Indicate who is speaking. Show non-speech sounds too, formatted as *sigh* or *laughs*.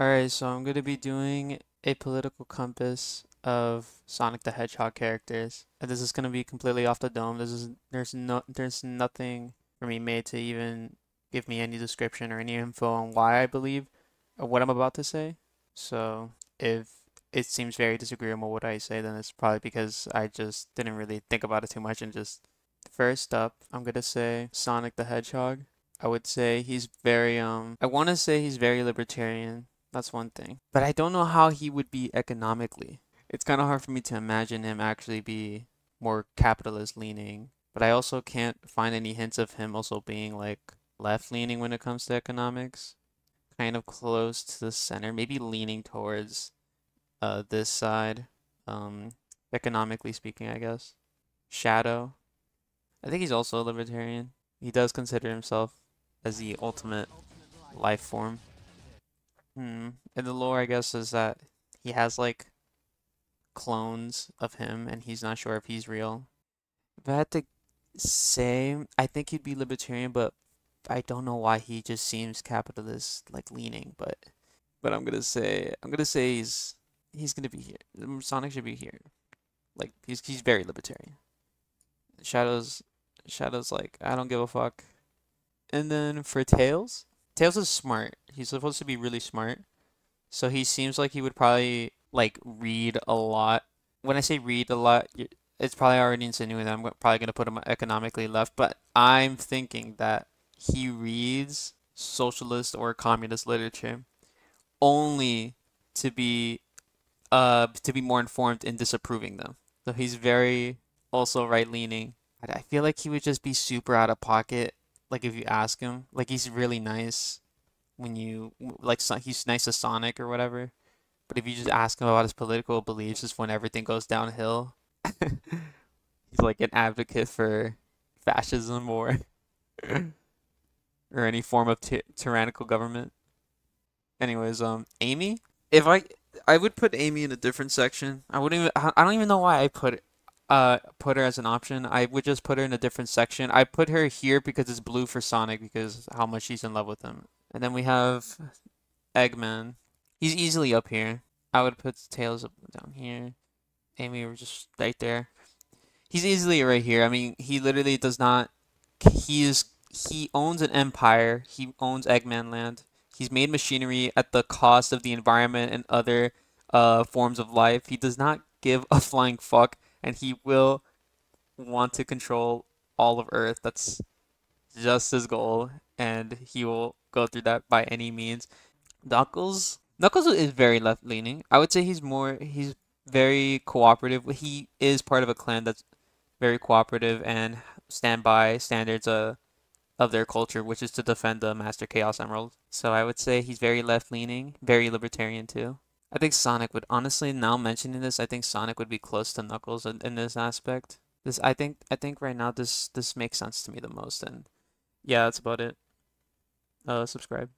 Speaker 1: Alright, so I'm gonna be doing a political compass of Sonic the Hedgehog characters. And this is gonna be completely off the dome. This is there's no there's nothing for me made to even give me any description or any info on why I believe or what I'm about to say. So if it seems very disagreeable what I say, then it's probably because I just didn't really think about it too much and just first up, I'm gonna say Sonic the Hedgehog. I would say he's very um I want to say he's very libertarian that's one thing. But I don't know how he would be economically. It's kind of hard for me to imagine him actually be more capitalist leaning. But I also can't find any hints of him also being like left leaning when it comes to economics. Kind of close to the center, maybe leaning towards uh, this side, um, economically speaking, I guess. Shadow. I think he's also a libertarian. He does consider himself as the ultimate life form. Hmm. And the lore, I guess, is that he has like clones of him, and he's not sure if he's real. If I had to say, I think he'd be libertarian, but I don't know why he just seems capitalist, like leaning. But, but I'm gonna say, I'm gonna say he's he's gonna be here. Sonic should be here. Like he's he's very libertarian. Shadows, Shadows like I don't give a fuck. And then for Tails, Tails is smart. He's supposed to be really smart. So he seems like he would probably like read a lot. When I say read a lot, it's probably already insinuating that I'm probably going to put him economically left, but I'm thinking that he reads socialist or communist literature only to be uh to be more informed in disapproving them. So he's very also right leaning. I feel like he would just be super out of pocket like if you ask him, like he's really nice when you like he's nice to Sonic or whatever. But if you just ask him about his political beliefs, just when everything goes downhill. *laughs* he's like an advocate for fascism or *laughs* or any form of tyrannical government. Anyways, um, Amy, if I I would put Amy in a different section. I wouldn't even. I don't even know why I put uh put her as an option. I would just put her in a different section. I put her here because it's blue for Sonic because how much she's in love with him. And then we have Eggman. He's easily up here. I would put Tails up down here. Amy we're just right there. He's easily right here. I mean, he literally does not. He is. He owns an empire. He owns Eggman Land. He's made machinery at the cost of the environment and other uh, forms of life. He does not give a flying fuck and he will want to control all of Earth. That's just his goal, and he will go through that by any means. Knuckles, Knuckles is very left leaning. I would say he's more he's very cooperative. He is part of a clan that's very cooperative and stand by standards uh, of their culture, which is to defend the Master Chaos Emerald. So I would say he's very left leaning, very libertarian too. I think Sonic would honestly now mentioning this, I think Sonic would be close to Knuckles in, in this aspect. This I think I think right now this this makes sense to me the most and yeah, that's about it. Uh subscribe.